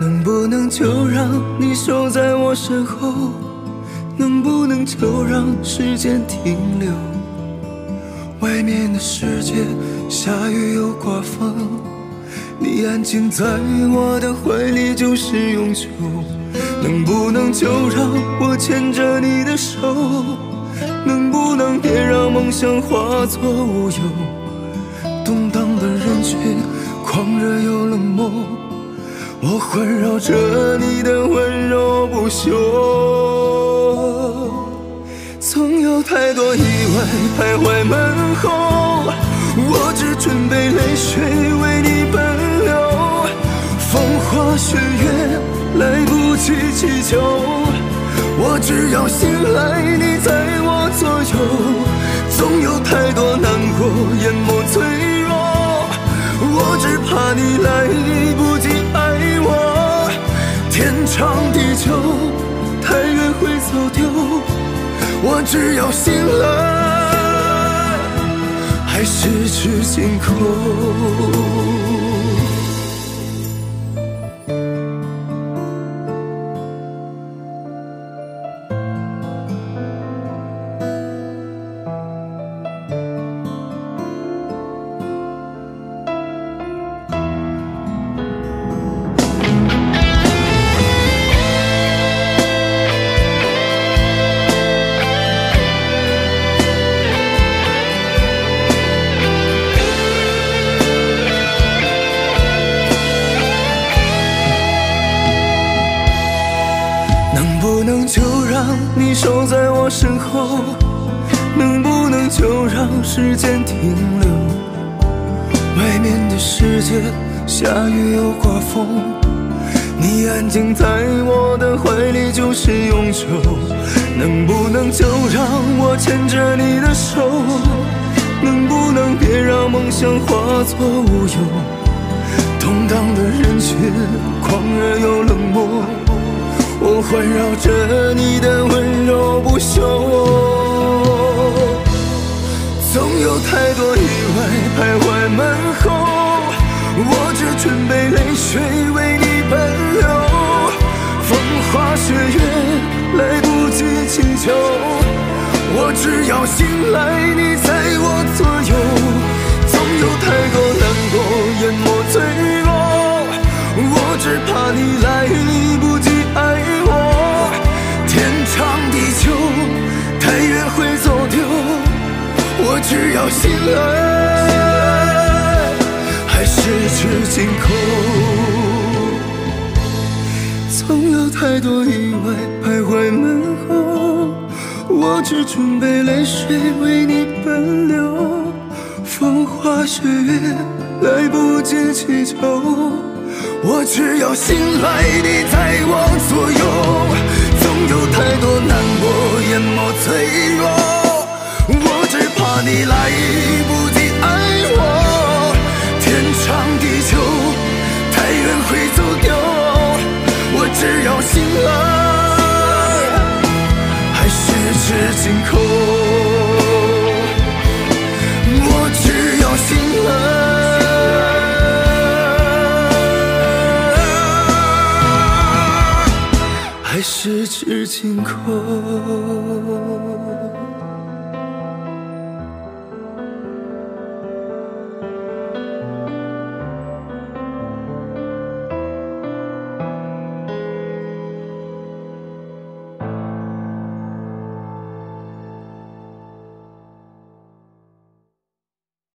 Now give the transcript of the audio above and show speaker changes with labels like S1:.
S1: 能不能就让你守在我身后？能不能就让时间停留？外面的世界下雨又刮风，你安静在我的怀里就是永久。能不能就让我牵着你的手？能不能别让梦想化作乌有？动荡的人群，狂热又冷漠。我环绕着你的温柔不休，总有太多意外徘徊门后，雪月来不及祈求，我只要醒来你在我左右，总有太多难过淹没脆弱，我只怕你来不及爱我。天长地久，太远会走丢。我只要醒来，还能不能就让。你守在我身后，能不能就让时间停留？外面的世界下雨又刮风，你安静在我的怀里就是永久。能不能就让我牵着你的手？能不能别让梦想化作乌有？环绕着你的温柔不休，总有太多意外徘徊门后，我只准备泪水为你奔流，风花雪月来不及祈求，我只要醒来你在只要醒来，还十指紧扣。总有太多意外徘徊门后，我只准备泪水为你奔流。风花雪月来不及祈求，我只要醒来，你在我左右。总有太多难过淹没脆弱。你来不及爱我，天长地久，太远会走丢。我只要醒来，还十指紧扣。我只要醒来，还十指紧扣。